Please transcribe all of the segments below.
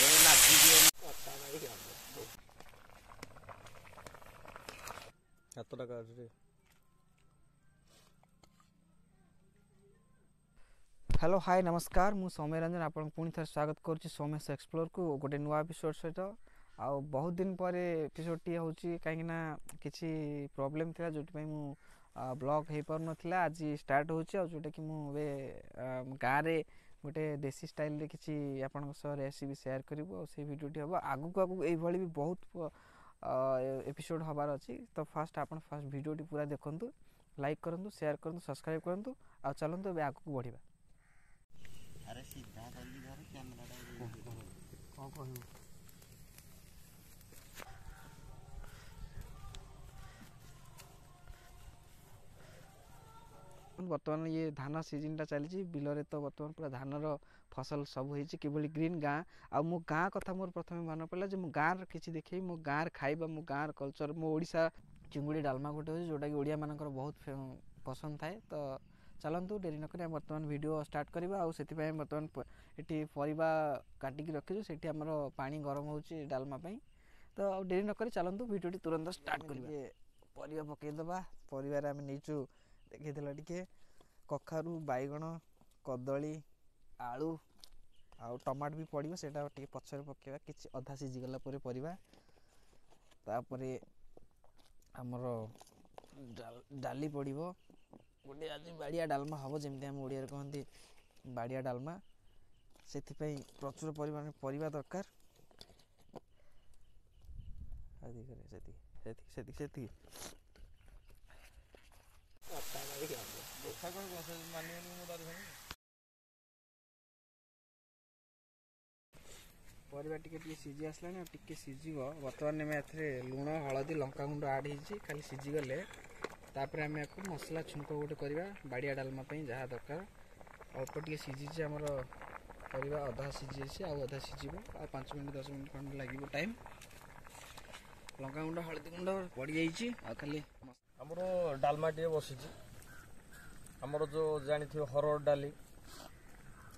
Hello hi नमस्कार मुझे सौम्य रंजन आप पुणी थे स्वागत करुच्ची सौम्य एक्सप्लोर को गोटे नुआ एपिसोड सहित तो, आ बहुत दिन पर एपिसोड टी हूँ कहीं कि प्रोब्लेम थी जो मु ब्लॉग हो पार ना आज स्टार्ट हो जोटा कि मुझे गाँव में ଗୋଟେ ଦେଶୀ ଷ୍ଟାଇଲ୍ରେ କିଛି ଆପଣଙ୍କ ସହ ରେସିପି ସେୟାର କରିବୁ ଆଉ ସେଇ ଭିଡ଼ିଓଟି ହେବ ଆଗକୁ ଆଗକୁ ଏଇଭଳି ବି ବହୁତ ଏପିସୋଡ଼ ହେବାର ଅଛି ତ ଫାଷ୍ଟ ଆପଣ ଫାଷ୍ଟ ଭିଡ଼ିଓଟି ପୁରା ଦେଖନ୍ତୁ ଲାଇକ୍ କରନ୍ତୁ ସେୟାର କରନ୍ତୁ ସବସ୍କ୍ରାଇବ୍ କରନ୍ତୁ ଆଉ ଚାଲନ୍ତୁ ଏବେ ଆଗକୁ ବଢ଼ିବା କ'ଣ କହିବୁ ବର୍ତ୍ତମାନ ଇଏ ଧାନ ସିଜିନ୍ଟା ଚାଲିଛି ବିଲରେ ତ ବର୍ତ୍ତମାନ ପୁରା ଧାନର ଫସଲ ସବୁ ହେଇଛି କିଭଳି ଗ୍ରୀନ୍ ଗାଁ ଆଉ ମୋ ଗାଁ କଥା ମୋର ପ୍ରଥମେ ମନେ ପଡ଼ିଲା ଯେ ମୁଁ ଗାଁର କିଛି ଦେଖେଇ ମୋ ଗାଁର ଖାଇବା ମୋ ଗାଁର କଲଚର୍ ମୋ ଓଡ଼ିଶା ଚିଙ୍ଗୁଡ଼ି ଡାଲମା ଗୋଟେ ହେଉଛି ଯେଉଁଟାକି ଓଡ଼ିଆମାନଙ୍କର ବହୁତ ପସନ୍ଦ ଥାଏ ତ ଚାଲନ୍ତୁ ଡେରି ନକରି ଆମେ ବର୍ତ୍ତମାନ ଭିଡ଼ିଓ ଷ୍ଟାର୍ଟ କରିବା ଆଉ ସେଥିପାଇଁ ବର୍ତ୍ତମାନ ଏଠି ପରିବା କାଟିକି ରଖିଛୁ ସେଠି ଆମର ପାଣି ଗରମ ହେଉଛି ଡାଲମା ପାଇଁ ତ ଆଉ ଡେରି ନକରି ଚାଲନ୍ତୁ ଭିଡ଼ିଓଟି ତୁରନ୍ତ ଷ୍ଟାର୍ଟ କରିବା ପରିବା ପକାଇଦେବା ପରିବାରେ ଆମେ ନେଇଛୁ ଦେଖେଇଦେଲା ଟିକେ କଖାରୁ ବାଇଗଣ କଦଳୀ ଆଳୁ ଆଉ ଟମାଟୋ ବି ପଡ଼ିବ ସେଇଟା ଟିକେ ପଛରେ ପକାଇବା କିଛି ଅଧା ସିଝିଗଲା ପରେ ପରିବା ତାପରେ ଆମର ଡାଲି ପଡ଼ିବ ଗୋଟେ ଆଜି ବାଡ଼ିଆ ଡାଲମା ହେବ ଯେମିତି ଆମେ ଓଡ଼ିଆରେ କହନ୍ତି ବାଡ଼ିଆ ଡାଲମା ସେଥିପାଇଁ ପ୍ରଚୁର ପରିମାଣରେ ପରିବା ଦରକାର ସେତିକି ସେତିକି ସେତିକି ସେତିକି ସେତିକି के सिजिसलाइ सिज बर्तण हलदी लङागुड एड हुन्छ खालि सिजिगले त मसला छुङ्क गएर बाडिया डालामा जहाँ दर अलप टिक सिजि अधा सिजिस अधा सिजि आउँछ मिनट दस मिनट लाग्गु हलदी गुण पढि खालि डालमासि ଆମର ଯେଉଁ ଜାଣିଥିବେ ହରଡ଼ ଡାଲି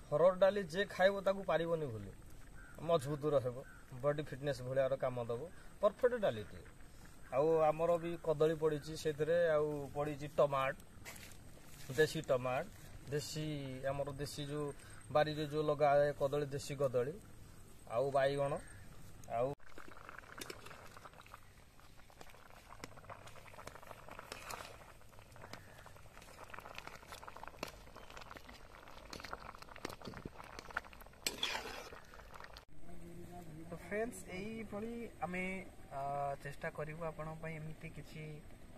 ହରଡ଼ ଡାଲି ଯିଏ ଖାଇବ ତାକୁ ପାରିବନି ଭୁଲି ମଜବୁତ ରହିବ ବଡି ଫିଟନେସ୍ ଭଳିଆର କାମ ଦେବ ପରଫେକ୍ଟ ଡାଲିଟିଏ ଆଉ ଆମର ବି କଦଳୀ ପଡ଼ିଛି ସେଥିରେ ଆଉ ପଡ଼ିଛି ଟମାଟ ଦେଶୀ ଟମାଟ ଦେଶୀ ଆମର ଦେଶୀ ଯେଉଁ ବାରିରେ ଯେଉଁ ଲଗାଏ କଦଳୀ ଦେଶୀ କଦଳୀ ଆଉ ବାଇଗଣ ଆଉ ଫ୍ରେଣ୍ଡସ୍ ଏଇଭଳି ଆମେ ଚେଷ୍ଟା କରିବୁ ଆପଣଙ୍କ ପାଇଁ ଏମିତି କିଛି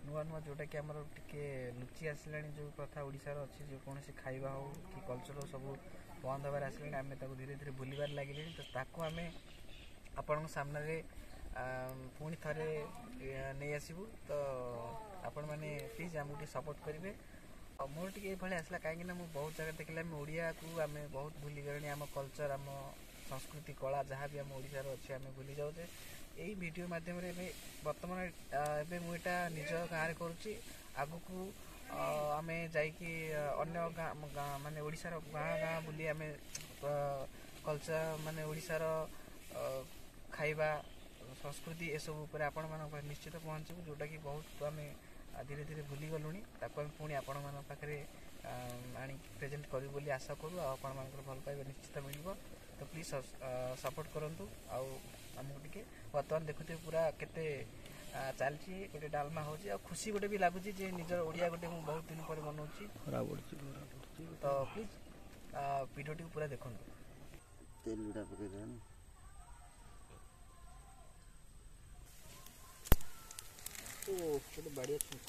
ନୂଆ ନୂଆ ଯେଉଁଟାକି ଆମର ଟିକେ ଲୁଚି ଆସିଲାଣି ଯେଉଁ ପ୍ରଥା ଓଡ଼ିଶାର ଅଛି ଯେକୌଣସି ଖାଇବା ହେଉ କି କଲଚର ସବୁ ବନ୍ଦ ହେବାରେ ଆସିଲାଣି ଆମେ ତାକୁ ଧୀରେ ଧୀରେ ଭୁଲିବାରେ ଲାଗିଲେଣି ତ ତାକୁ ଆମେ ଆପଣଙ୍କ ସାମ୍ନାରେ ପୁଣି ଥରେ ନେଇ ଆସିବୁ ତ ଆପଣମାନେ ପ୍ଲିଜ୍ ଆମକୁ ଟିକେ ସପୋର୍ଟ କରିବେ ଆଉ ମୋର ଟିକେ ଏଇଭଳି ଆସିଲା କାହିଁକିନା ମୁଁ ବହୁତ ଜାଗା ଦେଖିଲା ଆମେ ଓଡ଼ିଆକୁ ଆମେ ବହୁତ ଭୁଲିଗଲେଣି ଆମ କଲଚର ଆମ ସଂସ୍କୃତି କଳା ଯାହା ବି ଆମ ଓଡ଼ିଶାର ଅଛି ଆମେ ଭୁଲି ଯାଉଛେ ଏଇ ଭିଡ଼ିଓ ମାଧ୍ୟମରେ ଏବେ ବର୍ତ୍ତମାନ ଏବେ ମୁଁ ଏଇଟା ନିଜ ଗାଁରେ କରୁଛି ଆଗକୁ ଆମେ ଯାଇକି ଅନ୍ୟ ଗାଁ ଗାଁ ମାନେ ଓଡ଼ିଶାର ଗାଁ ଗାଁ ବୁଲି ଆମେ କଲଚର ମାନେ ଓଡ଼ିଶାର ଖାଇବା ସଂସ୍କୃତି ଏସବୁ ଉପରେ ଆପଣମାନଙ୍କ ପାଖରେ ନିଶ୍ଚିତ ପହଞ୍ଚିବୁ ଯେଉଁଟାକି ବହୁତ ଆମେ ଧୀରେ ଧୀରେ ଭୁଲିଗଲୁଣି ତାକୁ ଆମେ ପୁଣି ଆପଣମାନଙ୍କ ପାଖରେ ଆଣି ପ୍ରେଜେଣ୍ଟ କରିବୁ ବୋଲି ଆଶା କରୁ ଆଉ ଆପଣମାନଙ୍କର ଭଲ ପାଇବା ନିଶ୍ଚିତ ମିଳିବ ତ ପ୍ଲିଜ୍ ସପୋର୍ଟ କରନ୍ତୁ ଆଉ ଆମକୁ ଟିକେ ବର୍ତ୍ତମାନ ଦେଖୁଥିବେ ପୁରା କେତେ ଚାଲିଛି ଗୋଟେ ଡାଲମା ହେଉଛି ଆଉ ଖୁସି ଗୋଟେ ବି ଲାଗୁଛି ଯେ ନିଜର ଓଡ଼ିଆ ଗୋଟେ ମୁଁ ବହୁତ ଦିନ ପରେ ଖରାପ ବନାଉଛି ତ ପ୍ଲିଜ୍ ଭିଡ଼ିଓଟିକୁ ପୁରା ଦେଖନ୍ତୁ ତେଲ ଗୁଡ଼ା ପକେଇଦେବେ ଓ ଗୋଟେ ବାଡ଼ିଆ ଛୁଙ୍କ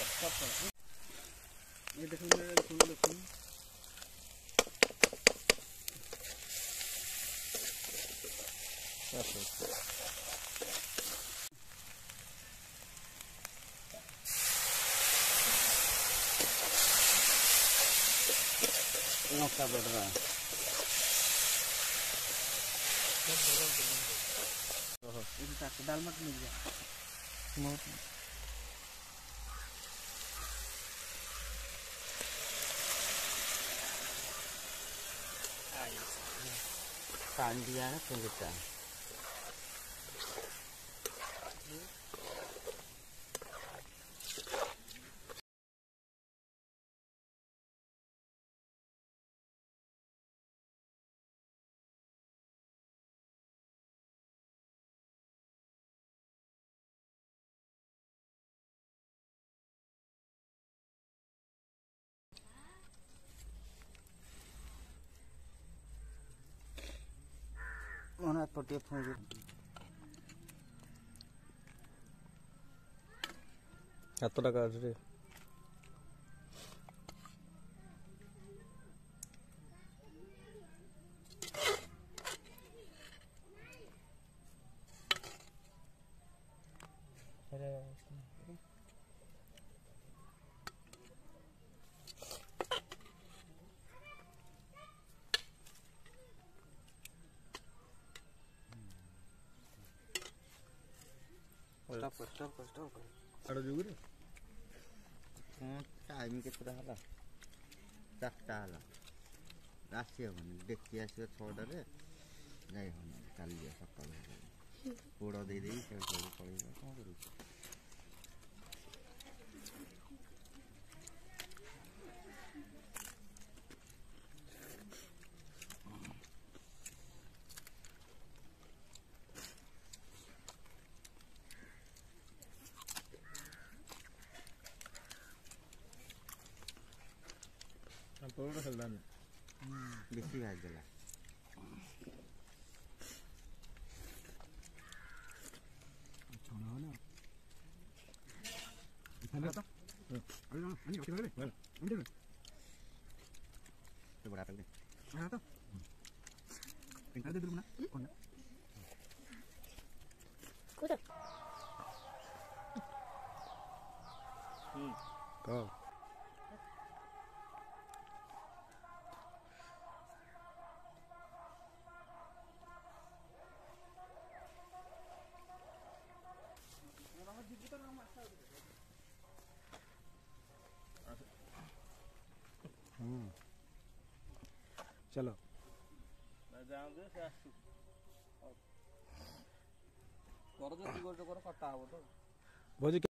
ini দেখুন দেখুন দেখুন Nokta berapa? Itu காண்டியான செஞ்சுட்டாங்க cortei a É toda টাকা আসবে Thank you. stop kar stop के कुरा होला चारवटा होला राखियो भने देखिया छोडेर जाइ हुनु काली सकाल उडाउँदै पढेर Kalau sedang. Besi hmm, aja lah. Hmm. Hmm. Kau. चलो भोजी